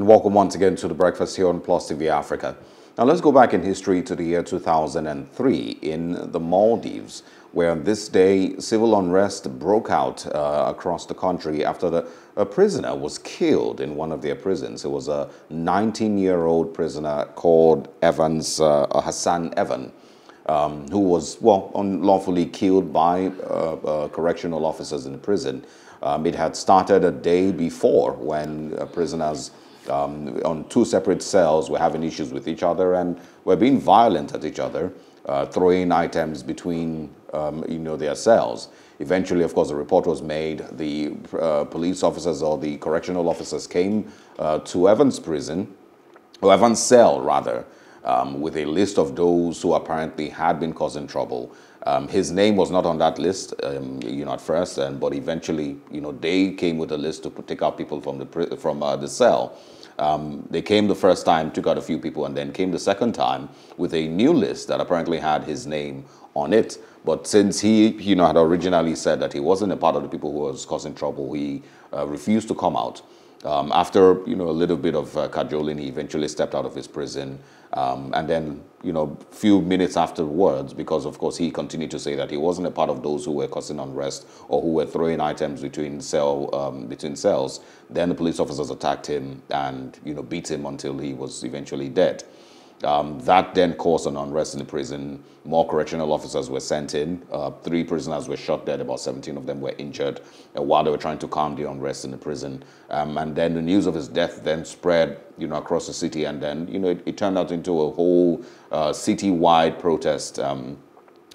and welcome once again to the breakfast here on Plus TV Africa. Now let's go back in history to the year 2003 in the Maldives, where on this day civil unrest broke out uh, across the country after the, a prisoner was killed in one of their prisons. It was a 19-year-old prisoner called Evans uh, Hassan Evan. Um, who was, well, unlawfully killed by uh, uh correctional officers in the prison. Um, it had started a day before when uh, prisoners um, on two separate cells we were having issues with each other and were being violent at each other, uh, throwing items between um, you know, their cells. Eventually, of course, a report was made. The uh, police officers or the correctional officers came uh, to Evans prison, or Evans cell rather, um, with a list of those who apparently had been causing trouble. Um, his name was not on that list, um, you know, at first, and but eventually, you know, they came with a list to take out people from the from uh, the cell. Um, they came the first time, took out a few people, and then came the second time with a new list that apparently had his name on it. But since he, you know, had originally said that he wasn't a part of the people who was causing trouble, he uh, refused to come out. Um, after you know a little bit of uh, cajoling, he eventually stepped out of his prison, um, and then you know a few minutes afterwards, because of course he continued to say that he wasn't a part of those who were causing unrest or who were throwing items between cell um, between cells. Then the police officers attacked him and you know beat him until he was eventually dead. Um, that then caused an unrest in the prison. More correctional officers were sent in. Uh, three prisoners were shot dead. About 17 of them were injured uh, while they were trying to calm the unrest in the prison. Um, and then the news of his death then spread, you know, across the city. And then, you know, it, it turned out into a whole uh, city-wide protest um,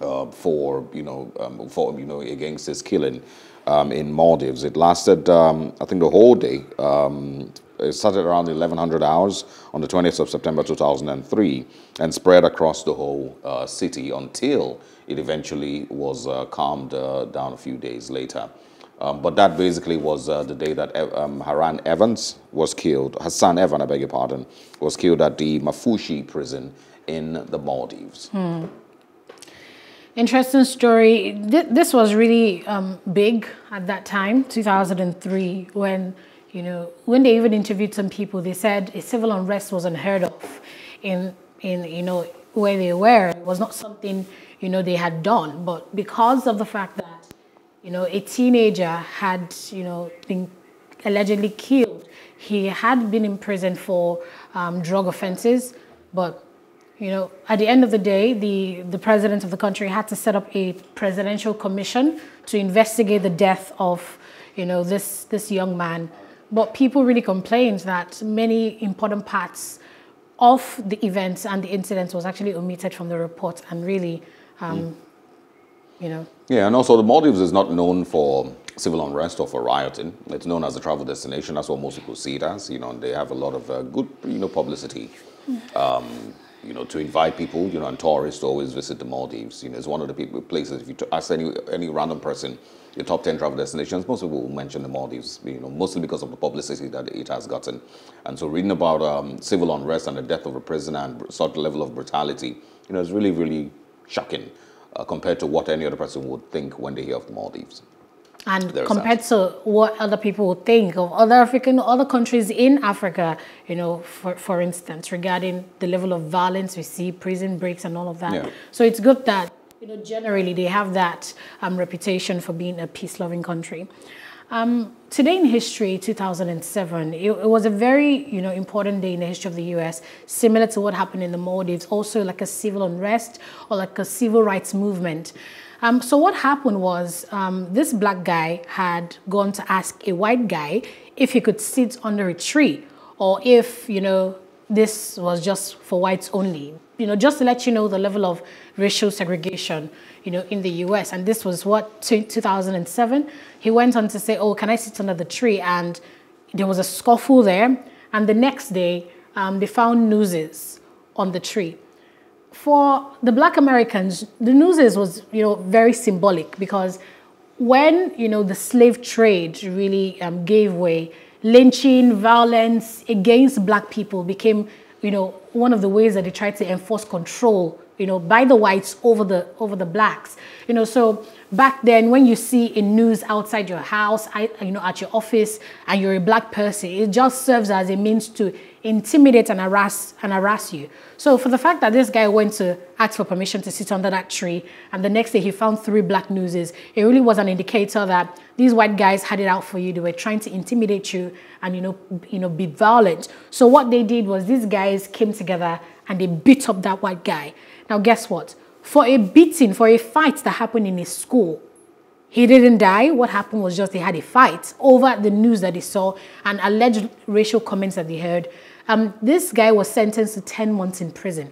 uh, for, you know, um, for, you know, against his killing. Um, in Maldives. It lasted, um, I think, the whole day. Um, it started around 1100 hours on the 20th of September 2003 and spread across the whole uh, city until it eventually was uh, calmed uh, down a few days later. Um, but that basically was uh, the day that um, Haran Evans was killed, Hassan Evan, I beg your pardon, was killed at the Maafushi prison in the Maldives. Hmm. Interesting story. This was really um, big at that time, 2003, when you know, when they even interviewed some people, they said a civil unrest was unheard of in, in you know, where they were. It was not something, you know, they had done. But because of the fact that, you know, a teenager had, you know, been allegedly killed, he had been in prison for um, drug offenses. But, you know, at the end of the day, the, the president of the country had to set up a presidential commission to investigate the death of, you know, this, this young man. But people really complained that many important parts of the events and the incidents was actually omitted from the report and really, um, mm. you know. Yeah, and also the Maldives is not known for civil unrest or for rioting. It's known as a travel destination. That's what most people see it as. You know, and they have a lot of uh, good, you know, publicity. Mm. Um, you know, to invite people, you know, and tourists to always visit the Maldives. You know, it's one of the people, places, if you ask any, any random person, your top 10 travel destinations, most people will mention the Maldives, you know, mostly because of the publicity that it has gotten. And so reading about um, civil unrest and the death of a prisoner and sort of level of brutality, you know, is really, really shocking uh, compared to what any other person would think when they hear of the Maldives. And There's compared that. to what other people would think of other African, other countries in Africa, you know, for, for instance, regarding the level of violence we see, prison breaks and all of that. Yeah. So it's good that, you know, generally they have that um, reputation for being a peace-loving country. Um, today in history, 2007, it, it, was a very you know important day in the history of the U.S. Similar to what happened in the Maldives, also like a civil unrest or like a civil rights movement. Um, so what happened was um, this black guy had gone to ask a white guy if he could sit under a tree or if, you know, this was just for whites only. You know, just to let you know the level of racial segregation, you know, in the US. And this was what, 2007? He went on to say, oh, can I sit under the tree? And there was a scuffle there. And the next day, um, they found nooses on the tree for the black Americans, the nooses was, you know, very symbolic because when, you know, the slave trade really um, gave way, lynching, violence against black people became, you know, one of the ways that they tried to enforce control you know, by the whites over the over the blacks. You know, so back then when you see a news outside your house, you know, at your office, and you're a black person, it just serves as a means to intimidate and harass and harass you. So for the fact that this guy went to ask for permission to sit under that tree, and the next day he found three black noses, it really was an indicator that these white guys had it out for you. They were trying to intimidate you and you know, you know, be violent. So what they did was these guys came together and they beat up that white guy. Now, guess what? For a beating, for a fight that happened in his school, he didn't die. What happened was just they had a fight over the news that they saw and alleged racial comments that they heard. Um, this guy was sentenced to 10 months in prison.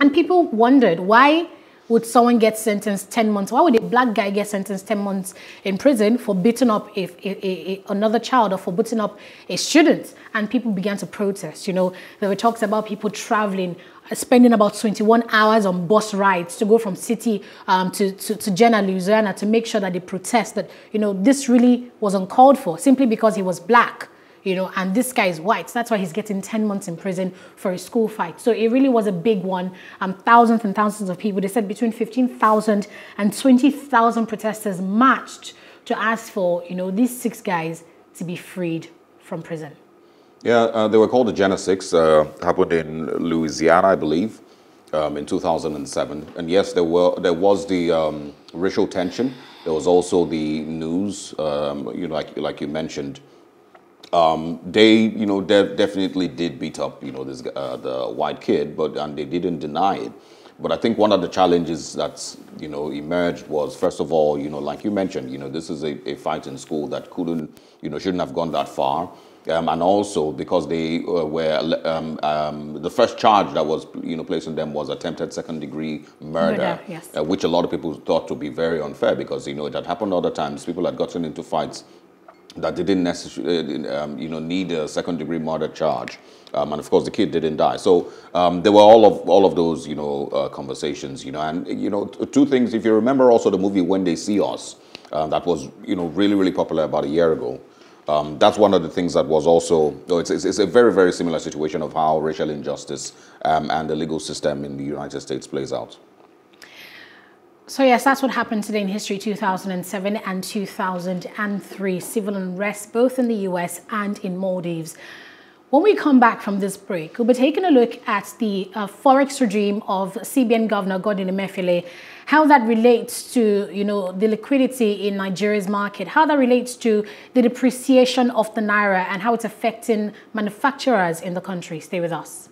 And people wondered why would someone get sentenced 10 months? Why would a black guy get sentenced 10 months in prison for beating up another child or for beating up a student? And people began to protest. You know, there were talks about people traveling, uh, spending about 21 hours on bus rides to go from city um, to, to, to Jena, Louisiana to make sure that they protest that, you know, this really was uncalled for simply because he was black you know, and this guy is white. So that's why he's getting 10 months in prison for a school fight. So it really was a big one. Um, thousands and thousands of people, they said between 15,000 and 20,000 protesters marched to ask for, you know, these six guys to be freed from prison. Yeah, uh, they were called the Jena Six, uh, happened in Louisiana, I believe, um, in 2007. And yes, there were there was the um, racial tension. There was also the news, um, you know, like like you mentioned, um, they, you know, de definitely did beat up, you know, this uh, the white kid, but and they didn't deny it. But I think one of the challenges that's, you know, emerged was, first of all, you know, like you mentioned, you know, this is a, a fight in school that couldn't, you know, shouldn't have gone that far. Um, and also because they uh, were um, um, the first charge that was you know placed on them was attempted second degree murder, murder yes. uh, which a lot of people thought to be very unfair because you know it had happened other times. People had gotten into fights that they didn't necessarily, um, you know, need a second degree murder charge. Um, and of course, the kid didn't die. So um, there were all of all of those, you know, uh, conversations, you know, and you know, two things. If you remember, also the movie When They See Us, uh, that was, you know, really really popular about a year ago. Um, that's one of the things that was also, oh, it's, it's, it's, a very, very similar situation of how racial injustice um, and the legal system in the United States plays out. So yes, that's what happened today in history 2007 and 2003. Civil unrest both in the US and in Maldives. When we come back from this break, we'll be taking a look at the uh, forex regime of CBN Governor Godwin Emefiele, how that relates to you know the liquidity in Nigeria's market, how that relates to the depreciation of the naira, and how it's affecting manufacturers in the country. Stay with us.